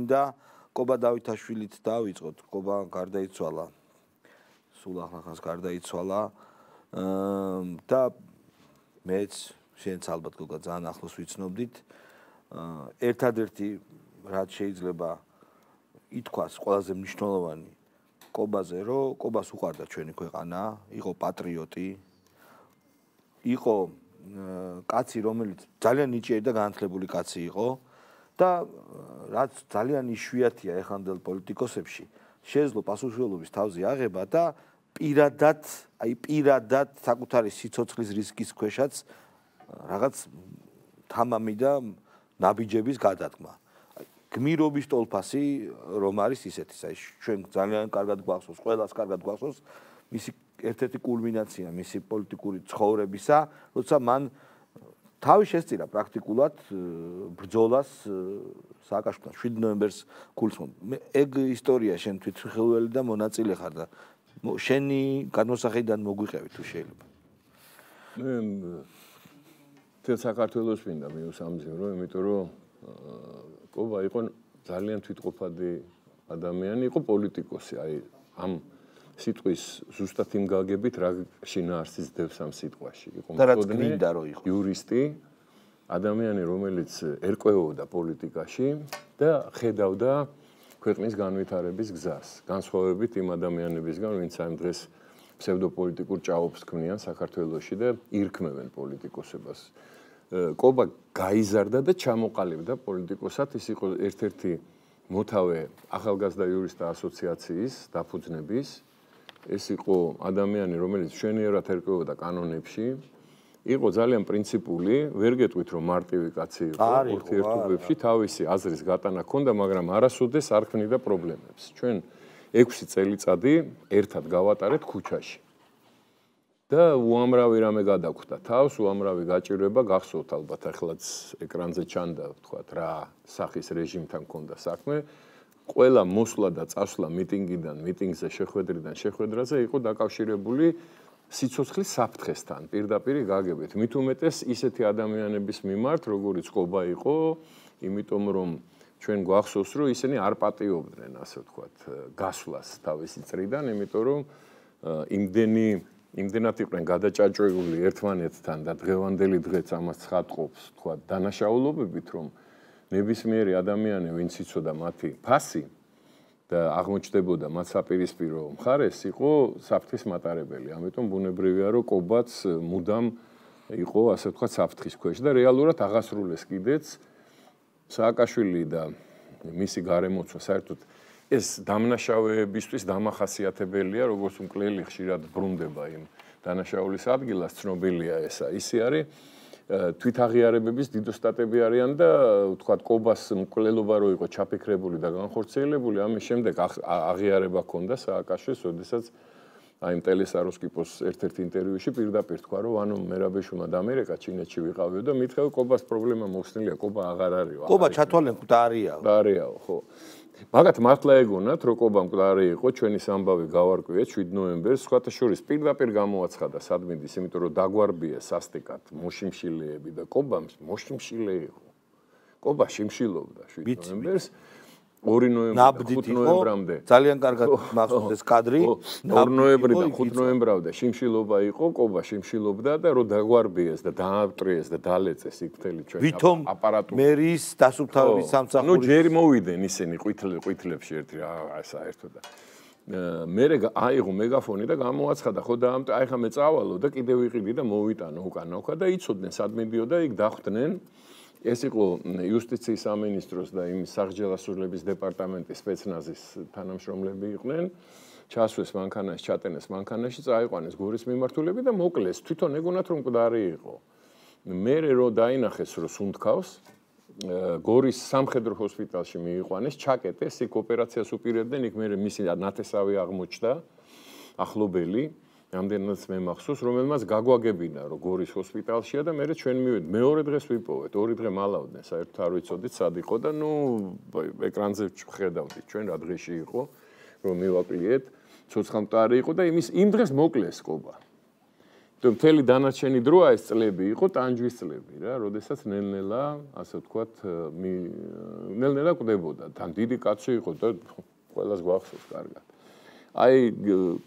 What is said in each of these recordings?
და კობა დავითაშვილით დავიწყოთ. კობა გარდაიცვალა. სულ ახლა გარდაიცვალა. და მეც შენც ალბათ გოგა ძალიან ახლოს ვიცნობდით. ერთადერთი რაც შეიძლება ითქვას ყველაზე მნიშვნელოვანი კობაზე, რომ კობას უყარდა ჩვენი ქვეყანა, იყო პატრიოტი. იყო კაცი, რომელიც ძალიან ნიჭიერი და განათლებული კაცი იყო. და რაც ძალიან იშვიათია ეხანდელ პოლიტიკოსებში, შეძლო პასუხისმგებლობის თავზე აღება და პირადად, აი პირადად საკუთარი სიცოცხლის რისკის ქვეშაც რაღაც თამამი და ნაბიჯების გადადგმა. გმირობის ტოლფასი რომ არის ისეთი, აი ჩვენ ძალიან კარგად გვახსოვს, ყველას კარგად გვახსოვს მისი ერთ-ერთი კულმინაცია მისი პოლიტიკური ცხოვრებისა, როცა მან თავი შესწირა პრაქტიკულად ბრძოლას სააკაშვილთან 7 ნოემბერს გულწრფელ. მე ეგ ისტორია შენ თვითხელველი და მონაწილე ხარ და შენი განმოსახედიდან მოგვიყევი თუ შეიძლება. მე თელ საქართველოს მინდა მიუსამძიმრო, იმიტომ რომ კობა იყო ძალიან თვითყოფადი ადამიანი, იყო პოლიტიკოსი, აი ამ სიტყვის ზუსტად იმ გაგებით რა შინაარსის დევს ამ სიტყვაში. იყო მოდნი იურისტი ადამიანი რომელიც ერკვეოდა პოლიტიკაში და ხედავდა ქვეყნის განვითარების გზას განსხვავებით იმ ადამიანებისგან ვინც ამ დღეს ფსევდოპოლიტიკურ ჭაობს ქმნიან საქართველოსში და ირქმევენ პოლიტიკოსებას. კობა გაიზარდა და ჩამოყალიბდა პოლიტიკოსად. ის იყო ერთ-ერთი მოთავე ახალგაზრდა იურისტთა ასოციაციის დაფუძნების ეს იყო ადამიანი, რომელიც შენიერად ერკვეოდა კანონებში, იყო ძალიან პრინციპული, ვერ გეტყვით რომ მარტივი კაცი იყო ურთიერთობებში, თავისი აზრის გატანა ჰქონდა, მაგრამ არასოდეს არ ქმნიდა პრობლემებს. ჩვენ 6 წელიწადი ერთად გავატარეთ ქუჩაში. და უამრავი რამე გადაგხვდა თავს, უამრავი გაჭირვება გახსოვთ ალბათ, ახლაც ეკრანზე ჩანდა, თქვათ რა სახის რეჟიმთან ჰქონდა საქმე. ყველა მოსვლა და წასვლა მიტინგიდან, მიტინგზე შეხვედრიდან შეხვედრაზე იყო დაკავშირებული სიცოცხლის საფრთხესთან, პირდაპირ გაგებით. მით უმეტეს ისეთი ადამიანების მიმართ, როგორიც ყობა იყო, იმიტომ რომ ჩვენ გვახსოვს, რომ ისინი არ პატიობდნენ, ასე ვთქვათ, გასვლას თავისი წრიდან, იმიტომ რომ იმდენი იმდენად იყვნენ გადაჭაჭვებული ერთმანეთთან და დღევანდელი დღეც ამას ცხადყოფს, ვთქვათ, დანაშაულობებით, რომ ნებისმიერი ადამიანი, ვინც იცოდა მათი ფასი და აღმოჩნდებოდა მათ საპირისპირო მხარეს, იყო საფრთხის მატარებელი. ამიტომ ბუნებრივია, რომ კობაც მუდამ იყო, ასე ვთქვათ, საფრთხის ქვეშ და რეალურად აღასრულეს კიდეც სააკაშვილი და მისი გარემოცვა საერთოდ ეს დამნაშავეებისთვის დამახასიათებელია, როგორც მკვლელი ხშირად ბრუნდება იმ დანაშაულის ადგილას, ცნობილია ესა. ისი არის თვითაღიარებების დიდოსტატები არიან და ვთქვათ კობას მკვლელობა რო იყო ჩაფიქრებული და განხორციელებული ამის შემდეგ აღიარება ჰქონდა სააკაშეს ოდესაც აი ტელესაროსკიპოს ერთ-ერთ ინტერვიუში პირდაპირ თქვა რომ ანუ მერაბეშუმა და ამერიკა ჩინეთში ვიყავიო და მითხევ კობას პრობლემა მოხსნილია კობა აღარ არისო კობა ჩათვალე მკვდარია და არისო ხო მაგათ მართლა ეგონათ რო კობა მკვდარი იყო ჩვენი სამბავი გავარკვიეთ 7 ნოემბერს სხვათა შორის პირდაპირ გამოაცხადა სადმინდის იმიტომ რომ დაგვარბია სასტიკად მოშიმშილეები და კობა მოშიმშილე იყო კობა შიმშილობდა 7 ნოემბერს 2 ნოემბრამდე 5 ნოემბრამდე. ძალიან კარგად მახსოვს ეს კადრი 2 ნოემბრიდან 5 ნოემბრამდე. შიმშილობა იყო ყობა შიმშილობდა და რო დაგვარბიეს და დაავტრიეს და დალეწეს იქ მთელი ჩვენი აპარატურა მერის დასუფთავების სამსახური ნუ ჯერ მოვიდნენ ისინი ყვითლ ყვითლებში ერთი რა საერთოდ და მე აიღო მეგაფონი და გამოაცხადა ხო და აი ხა მე წავალო და კიდე ვიყიდი და მოვიტანო უკანა ხა და იცოდნენ სად მიდიო და იქ დახვდნენ ეს იყო იუსტიციის სამინისტროს და იმ საღჯელასურლების დეპარტამენტის სპეცნაზის თანამშრომლები იყვნენ. ჩასვეს მანქანაში, ჩატენეს მანქანაში, წაიყვანეს გორის მიმართულები და მოკლეს. თვითონ ეგონათ რომ მკვდარი იყო. მე რო დაინახეს რომ სუნთქავს, გორის სამხედრო ჰოსპიტალში მიიყვანეს, ჩაკეტეს, იქ ოპერაციას უპირებდნენ, იქ მე მისი ნათესავი აღმოჩნდა. ახლობელი რამდენადაც მე მახსოვს, რომელმაც გაგვაგებინა, რომ გორის ჰოსპიტალშია და მე ჩვენ მივედ მეორე დღეს ვიპოვეთ, ორი დღე მალავდნენ, საერთოდ არ ვიცოდით სად იყო და ნუ ეკრანზე ხედავდით ჩვენ რა დღეში იყო, რომ მივაკვლიეთ, ცოცხალმტარი იყო და იმის იმ დღეს მოკლეს ყობა. თუ მთელი დანარჩენი დროა ეს წლები იყო ტანჯვის წლები რა, როდესაც ნელ-ნელა, ასე ვთქვათ, ნელ-ნელა კვდებოდა. თან დიდი კაცი იყო და ყველას გვახსოვს კარგად. აი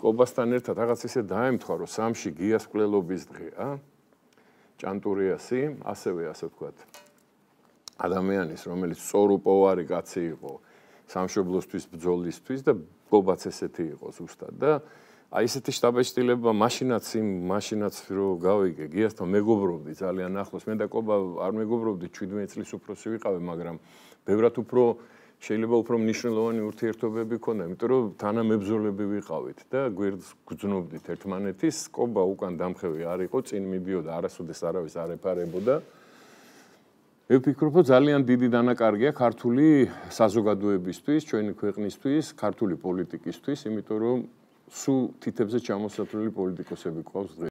კობასთან ერთად რაღაც ისე დაემთხვა, რომ სამში გიას კვლელობის დღეა. ჭანტურიასი, ასევე ასე ვთქვათ, ადამიანის, რომელიც სწორუპოვარი კაცი იყო სამშობლოსთვის ბძოლისთვის და კობაც ესეთი იყო ზუსტად და აი ესეთი შტაბეშტილება მაშინაც იმ მაშინაც რო გავიგე გიასთან მეგობრობდი ძალიან ახლოს მე და კობა არ მეგობრობდი 17 წლის უფროსი ვიყავი მაგრამ ბევრად უფრო შეიძლება უფრო მნიშვნელოვანი ურთიერთობები ქონდა იმიტომ რომ თანამებრძოლები ვიყავით და გვერდს გძნობდით ერთმანეთის კობა უკან დამხევი არ იყო წინ მიდიოდა არასოდეს არავის არ ეფარებოდა მე ვფიქრობ, რომ ძალიან დიდი დანაკარგია ქართული საზოგადოებისთვის, ჩვენი ქვეყნისთვის, ქართული პოლიტიკისთვის, იმიტომ რომ სულ თითებზე ჩამოსათვლელი პოლიტიკოსები ყავს დღეს.